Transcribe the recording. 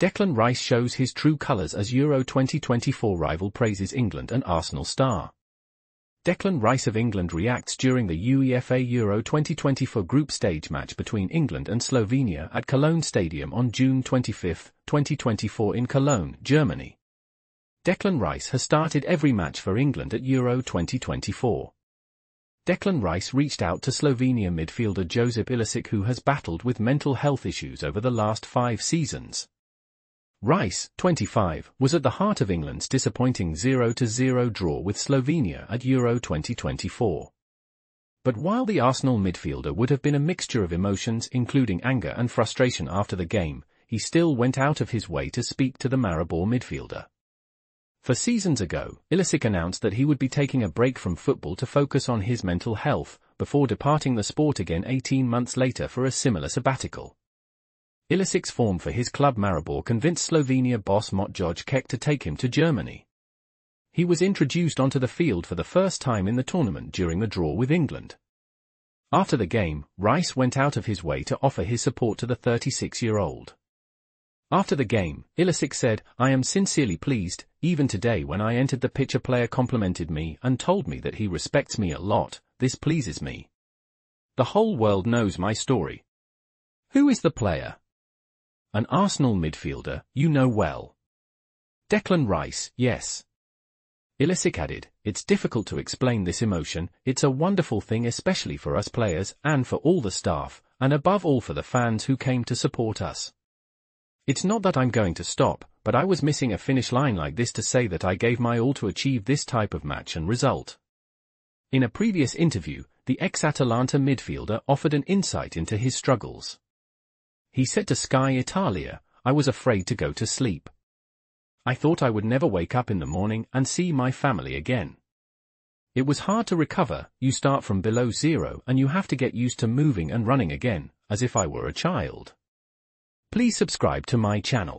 Declan Rice shows his true colours as Euro 2024 rival praises England and Arsenal star. Declan Rice of England reacts during the UEFA Euro 2024 group stage match between England and Slovenia at Cologne Stadium on June 25, 2024 in Cologne, Germany. Declan Rice has started every match for England at Euro 2024. Declan Rice reached out to Slovenia midfielder Josip Ilicic who has battled with mental health issues over the last five seasons. Rice, 25, was at the heart of England's disappointing 0-0 draw with Slovenia at Euro 2024. But while the Arsenal midfielder would have been a mixture of emotions including anger and frustration after the game, he still went out of his way to speak to the Maribor midfielder. For seasons ago, Ilicic announced that he would be taking a break from football to focus on his mental health, before departing the sport again 18 months later for a similar sabbatical. Ilicic's form for his club Maribor convinced Slovenia boss Matjaz Kek to take him to Germany. He was introduced onto the field for the first time in the tournament during the draw with England. After the game, Rice went out of his way to offer his support to the 36-year-old. After the game, Ilicic said, I am sincerely pleased, even today when I entered the pitch a player complimented me and told me that he respects me a lot, this pleases me. The whole world knows my story. Who is the player? An Arsenal midfielder, you know well. Declan Rice, yes. Ilicic added, it's difficult to explain this emotion, it's a wonderful thing especially for us players and for all the staff, and above all for the fans who came to support us. It's not that I'm going to stop, but I was missing a finish line like this to say that I gave my all to achieve this type of match and result. In a previous interview, the ex-Atalanta midfielder offered an insight into his struggles. He said to Sky Italia, I was afraid to go to sleep. I thought I would never wake up in the morning and see my family again. It was hard to recover, you start from below zero and you have to get used to moving and running again, as if I were a child. Please subscribe to my channel.